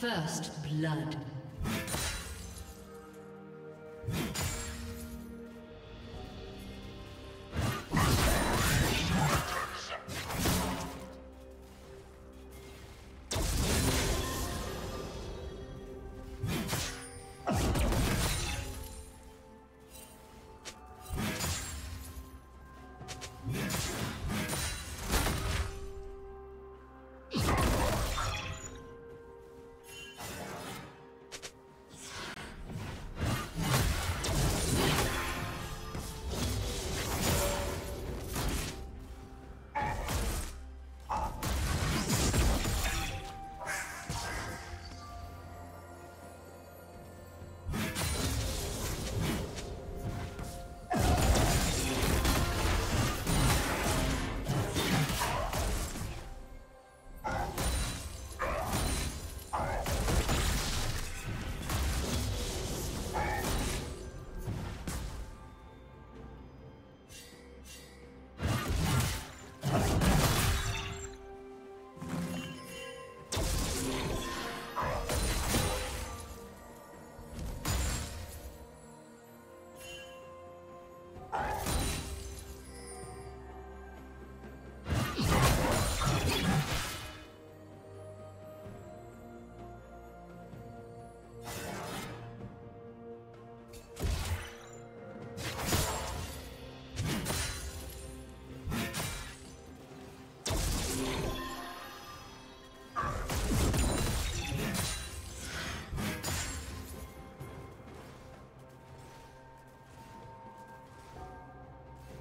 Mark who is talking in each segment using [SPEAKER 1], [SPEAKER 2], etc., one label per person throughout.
[SPEAKER 1] First blood.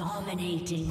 [SPEAKER 1] Dominating.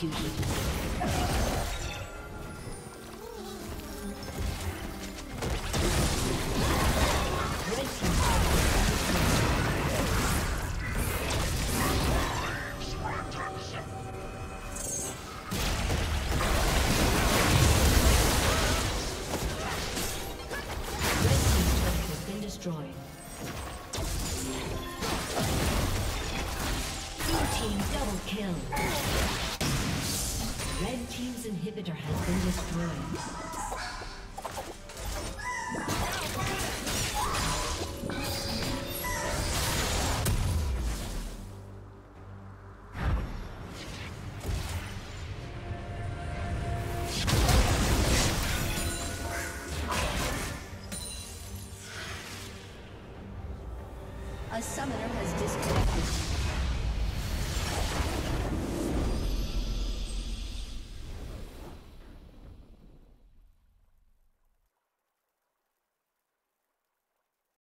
[SPEAKER 1] Executed. Inhibitor has been destroyed. A disconnected.